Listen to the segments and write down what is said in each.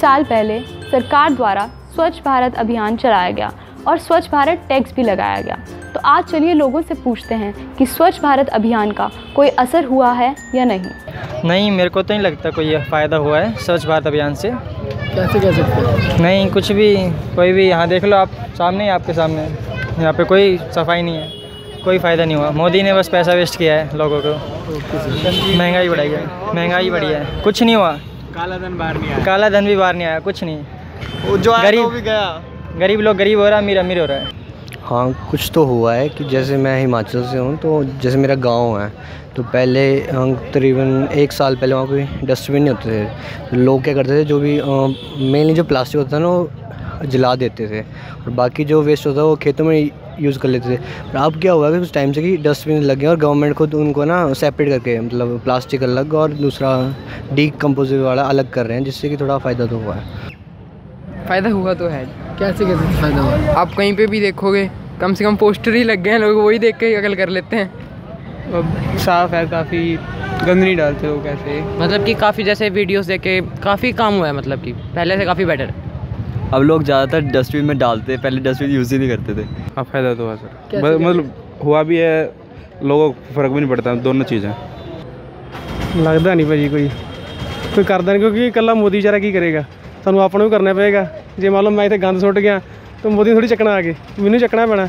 साल पहले सरकार द्वारा स्वच्छ भारत अभियान चलाया गया और स्वच्छ भारत टैक्स भी लगाया गया। तो आज चलिए लोगों से पूछते हैं कि स्वच्छ भारत अभियान का कोई असर हुआ है या नहीं? नहीं मेरे को तो नहीं लगता कोई फ़ायदा हुआ है स्वच्छ भारत अभियान से। कैसे कह सकते हैं? नहीं कुछ भी कोई भी यहाँ देख लो आप सामने ही आपके सामने। यहाँ पे कोई सफ़ाई नहीं है कोई फ़ायदा नहीं हुआ। मोदी ने बस पैसा वेस्ट किया है लोगों को। महँगाई बढ़ाई है महँगाई बढ़ी है। कुछ नहीं हुआ। काला धन बाहर नहीं आया। काला धन भी बाहर नहीं आया कुछ नहीं। वो जो आया गरीब- भी गया। गरीब लोग गरीब हो रहा है अमीर अमीर हो रहा है। हाँ कुछ तो हुआ है कि जैसे मैं हिमाचल से हूँ तो जैसे मेरा गाँव है तो पहले हम तकरीबन एक साल पहले वहाँ कोई डस्टबिन नहीं होते थे। तो लोग क्या करते थे जो भी मेनली जो प्लास्टिक होता था ना वो जला देते थे और बाकी जो वेस्ट होता है वो खेतों में यूज़ कर लेते थे। पर अब क्या हुआ है कि कुछ टाइम से कि डस्टबिन लगे हैं और गवर्नमेंट खुद उनको ना सेपरेट करके मतलब प्लास्टिक अलग और दूसरा डी वाला अलग कर रहे हैं जिससे कि थोड़ा फ़ायदा तो हुआ है। फ़ायदा हुआ तो है। कैसे कैसे फ़ायदा हुआ? आप कहीं पे भी देखोगे कम से कम पोस्टर ही लग गए हैं लोग वही देख के अकल कर लेते हैं। अब साफ़ है काफ़ी गंद नहीं डालते लोग कैसे मतलब कि काफ़ी जैसे वीडियोस देख के काफ़ी काम हुआ है मतलब कि पहले से काफ़ी बेटर अब लोग ज़्यादातर डस्टबिन में डालते हैं पहले डस्टबिन यूज़ ही नहीं करते थे हाँ फ़ायदा तो हुआ सर कैसे- ब- मतलब हुआ भी है लोगों को फ़र्क भी नहीं पड़ता दोनों चीज़ें ਲੱਗਦਾ ਨਹੀਂ ਭਾਜੀ ਕੋਈ ਕੋਈ ਕਰਦਾ ਨਹੀਂ ਕਿਉਂਕਿ ਇਕੱਲਾ ਮੋਦੀ ਵਿਚਾਰਾ ਕੀ ਕਰੇਗਾ ਸਾਨੂੰ ਆਪਾਂ ਨੂੰ ਵੀ ਕਰਨਾ ਪਏਗਾ ਜੇ ਮੰਨ ਲਓ ਮੈਂ ਇੱਥੇ ਗੰਦ ਸੁੱਟ ਗਿਆ ਤਾਂ ਮੋਦੀ ਥੋੜੀ ਚੱਕਣਾ ਆ ਕੇ ਮੈਨੂੰ ਚੱਕਣਾ ਪੈਣਾ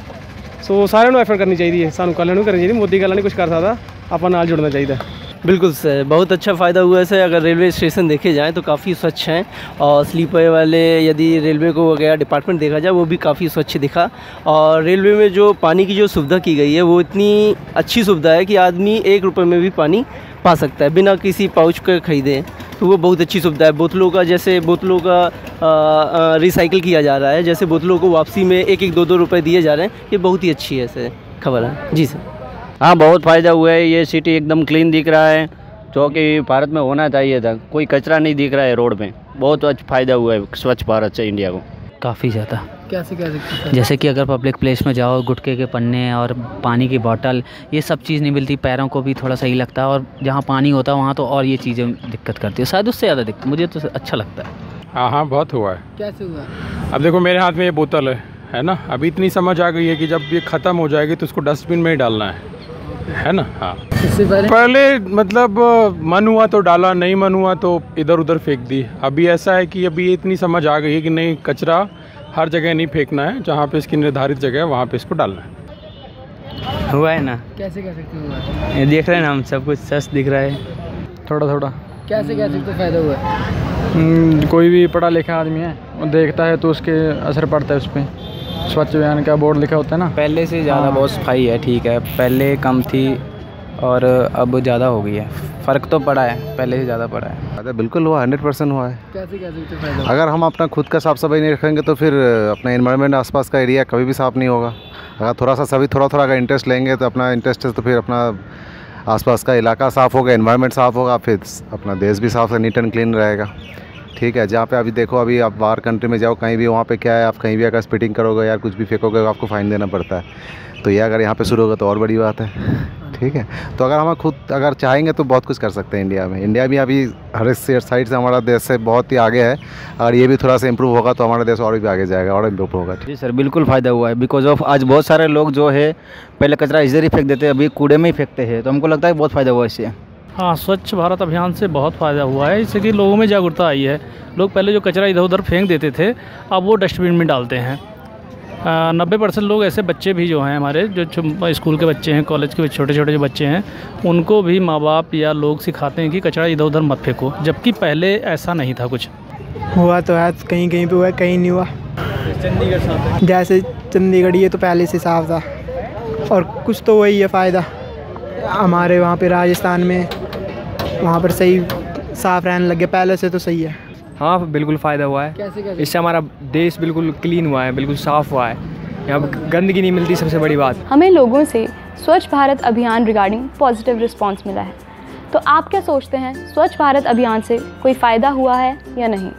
ਸੋ ਸਾਰਿਆਂ ਨੂੰ ਐਫਰਟ ਕਰਨੀ ਚਾਹੀਦੀ ਹੈ ਸਾਨੂੰ ਇਕੱਲਿਆਂ ਨੂੰ ਕਰਨੀ ਚਾਹੀਦੀ ਮੋਦੀ ਇਕੱਲਾ ਨਹੀਂ ਕੁਝ ਕਰ ਸਕਦਾ ਆਪਾਂ ਨਾਲ ਜੁੜਨਾ ਚਾਹੀਦਾ बिल्कुल सर, बहुत अच्छा फ़ायदा हुआ है सर। अगर रेलवे स्टेशन देखे जाएँ तो काफ़ी स्वच्छ हैं और स्लीपर वाले यदि रेलवे को वगैरह डिपार्टमेंट देखा जाए, वो भी काफ़ी स्वच्छ दिखा। और रेलवे में जो पानी की जो सुविधा की गई है, वो इतनी अच्छी सुविधा है कि आदमी एक रुपये में भी पानी पा सकता है, बिना किसी पाउच के ख़रीदे। तो वो बहुत अच्छी सुविधा है। बोतलों का, जैसे बोतलों का रिसाइकिल किया जा रहा है, जैसे बोतलों को वापसी में एक एक दो दो रुपये दिए जा रहे हैं, ये बहुत ही अच्छी है, सर। खबर है। जी, सर। हाँ बहुत फ़ायदा हुआ है। ये सिटी एकदम क्लीन दिख रहा है। जो कि भारत में होना चाहिए था। कोई कचरा नहीं दिख रहा है रोड में बहुत अच्छा फ़ायदा हुआ है स्वच्छ भारत से इंडिया को। काफ़ी ज़्यादा। कैसे कह सकते हैं? जैसे कि अगर पब्लिक प्लेस में जाओ गुटके के पन्ने और पानी की बोतल ये सब चीज़ नहीं मिलती। पैरों को भी थोड़ा सही लगता है और जहाँ पानी होता है वहाँ तो और ये चीज़ें दिक्कत करती है। शायद उससे ज़्यादा दिक्कत मुझे तो अच्छा लगता है। हाँ हाँ बहुत हुआ है। कैसे हुआ? अब देखो मेरे हाथ में ये बोतल है है ना? अभी इतनी समझ आ गई है कि जब ये ख़त्म हो जाएगी तो उसको डस्टबिन में ही डालना है। है ना? हाँ। इससे पहले? पहले मतलब मन हुआ तो डाला नहीं मन हुआ तो इधर उधर फेंक दी। अभी ऐसा है कि अभी इतनी समझ आ गई है कि नहीं कचरा हर जगह नहीं फेंकना है जहाँ पे इसकी निर्धारित जगह है वहाँ पे इसको डालना है। हुआ है ना? कैसे कह सकते हुआ ये देख रहे हैं ना हम सब कुछ सच दिख रहा है। थोड़ा थोड़ा। कैसे कह सकते फ़ायदा हुआ है? हम्म, कोई भी पढ़ा लिखा आदमी है देखता है तो उसके असर पड़ता है उस पर स्वच्छ अभियान का बोर्ड लिखा होता है ना? पहले से ज़्यादा हाँ। बहुत सफ़ाई है ठीक है। पहले कम थी और अब ज़्यादा हो गई है। फ़र्क तो पड़ा है पहले से ज़्यादा पड़ा है। फ़ायदा बिल्कुल हुआ हंड्रेड परसेंट हुआ है। कैसे फ़ायदा अगर हम अपना खुद का साफ़ सफ़ाई नहीं रखेंगे तो फिर अपना इन्वायरमेंट आसपास का एरिया कभी भी साफ़ नहीं होगा। अगर थोड़ा सा सभी थोड़ा थोड़ा अगर इंटरेस्ट लेंगे तो अपना इंटरेस्ट है तो फिर अपना आसपास का इलाका साफ़ होगा इन्वायरमेंट साफ़ होगा फिर अपना देश भी साफ़ नीट एंड क्लीन रहेगा। ठीक है, जहाँ पे अभी देखो, अभी आप बाहर कंट्री में जाओ, कहीं भी वहाँ पे क्या है, आप कहीं भी अगर स्पिटिंग करोगे यार कुछ भी फेंकोगे तो आपको फ़ाइन देना पड़ता है। तो ये अगर यहाँ पे शुरू होगा तो और बड़ी बात है। ठीक है? तो अगर हम खुद अगर चाहेंगे तो बहुत कुछ कर सकते हैं इंडिया में। इंडिया भी अभी हर साइड से हमारा देश से बहुत ही आगे है। और ये भी थोड़ा सा इम्प्रूव होगा तो हमारा देश और भी आगे जाएगा, और इम्प्रूव होगा। जी सर, बिल्कुल फ़ायदा हुआ है। बिकॉज़ ऑफ़ आज बहुत सारे लोग जो है, पहले कचरा इधर ही फेंक देते हैं, अभी कूड़े में ही फेंकते हैं। तो हमको लगता है बहुत फ़ायदा हुआ इससे। हाँ स्वच्छ भारत अभियान से बहुत फ़ायदा हुआ है। इससे कि लोगों में जागरूकता आई है। लोग पहले जो कचरा इधर उधर फेंक देते थे, अब वो डस्टबिन में डालते हैं। नब्बे परसेंट लोग ऐसे बच्चे भी जो हैं हमारे, जो स्कूल के बच्चे हैं, कॉलेज के छोटे छोटे जो बच्चे हैं, उनको भी माँ बाप या लोग सिखाते हैं कि कचरा इधर उधर मत फेंको, जबकि पहले ऐसा नहीं था कुछ। हुआ तो है, कहीं कहीं पे हुआ, कहीं नहीं हुआ। चंडीगढ़ जैसे चंडीगढ़, ये तो पहले से साफ़ था। और कुछ तो वही है फ़ायदा। हमारे वहाँ पे राजस्थान में वहाँ पर सही साफ़ रहने लग गया पहले से तो सही है। हाँ बिल्कुल फ़ायदा हुआ है। कैसे कैसे? इससे हमारा देश बिल्कुल क्लीन हुआ है बिल्कुल साफ़ हुआ है। यहाँ पर गंदगी नहीं मिलती सबसे बड़ी बात। हमें लोगों से स्वच्छ भारत अभियान रिगार्डिंग पॉजिटिव रिस्पॉन्स मिला है। तो आप क्या सोचते हैं स्वच्छ भारत अभियान से कोई फ़ायदा हुआ है या नहीं?